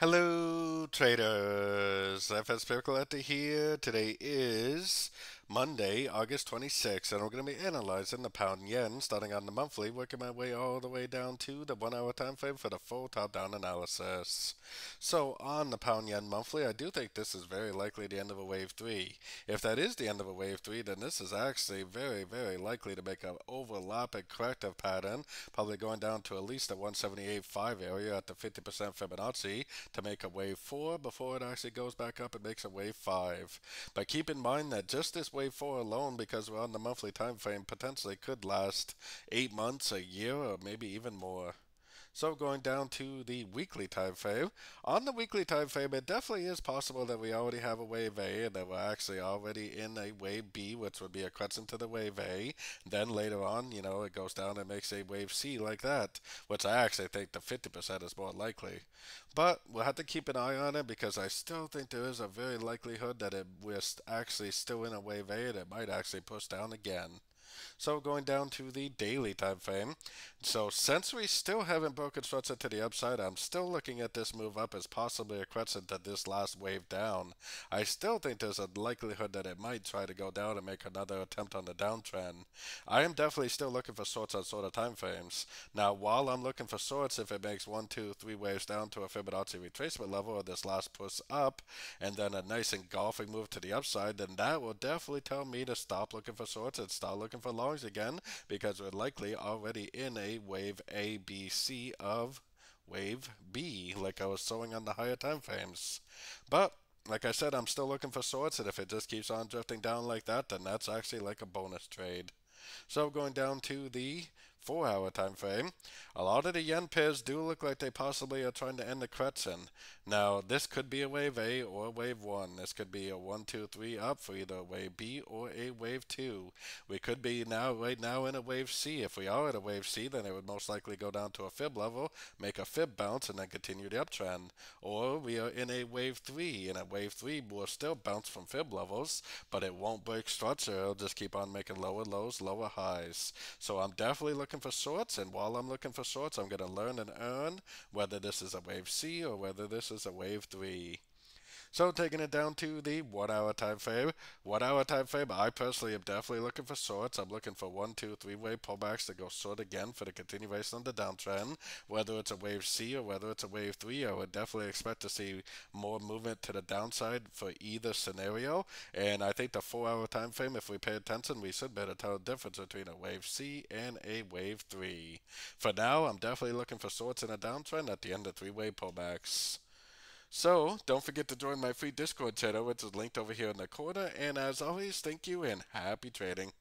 Hello, traders. FX Pip Collector here. Today is Monday, August 26th, and we're going to be analyzing the pound yen starting on the monthly, working my way all the way down to the one hour time frame for the full top down analysis. So, on the pound yen monthly, I do think this is very likely the end of a wave 3. If that is the end of a wave 3, then this is actually very, very likely to make an overlapping corrective pattern, probably going down to at least the 178.5 area at the 50% Fibonacci to make a wave 4 before it actually goes back up and makes a wave 5. But keep in mind that just this wave 4 alone, because we're on the monthly time frame, potentially could last 8 months, a year, or maybe even more. So going down to the weekly time frame, on the weekly time frame, it definitely is possible that we already have a wave A and that we're actually already in a wave B, which would be a crescent to the wave A. Then later on, you know, it goes down and makes a wave C like that, which I actually think the 50% is more likely. But we'll have to keep an eye on it because I still think there is a very likelihood that it, we're actually still in a wave A and it might actually push down again. So going down to the daily time frame. So since we still haven't broken structure to the upside, I'm still looking at this move up as possibly a crescent to this last wave down. I still think there's a likelihood that it might try to go down and make another attempt on the downtrend. I am definitely still looking for sorts on sort of time frames. Now, while I'm looking for sorts, if it makes one, two, three waves down to a Fibonacci retracement level or this last push up, and then a nice engulfing move to the upside, then that will definitely tell me to stop looking for sorts and start looking for longs again because we're likely already in a wave A, B, C of wave B, like I was showing on the higher time frames. But like I said, I'm still looking for sorts, and if it just keeps on drifting down like that, then that's actually like a bonus trade. So going down to the four hour time frame, a lot of the yen pairs do look like they possibly are trying to end the Kretsen. Now, this could be a wave A or wave 1. This could be a 1, 2, 3 up for either a wave B or a wave 2. We could be now, right now, in a wave C. If we are at a wave C, then it would most likely go down to a fib level, make a fib bounce, and then continue the uptrend. Or we are in a wave 3. In a wave 3, we'll still bounce from fib levels, but it won't break structure. It'll just keep on making lower lows, lower highs. So I'm definitely looking looking for sorts, and while I'm looking for sorts, I'm going to learn and earn whether this is a wave C or whether this is a wave 3. So taking it down to the one hour time frame. One hour time frame, I personally am definitely looking for sorts. I'm looking for one, two, three way pullbacks to go sort again for the continuation of the downtrend. Whether it's a wave C or whether it's a wave three, I would definitely expect to see more movement to the downside for either scenario. And I think the four hour time frame, if we pay attention, we should be able to tell the difference between a wave C and a wave three. For now, I'm definitely looking for sorts in a downtrend at the end of three way pullbacks. So, don't forget to join my free Discord channel, which is linked over here in the corner. And as always, thank you and happy trading.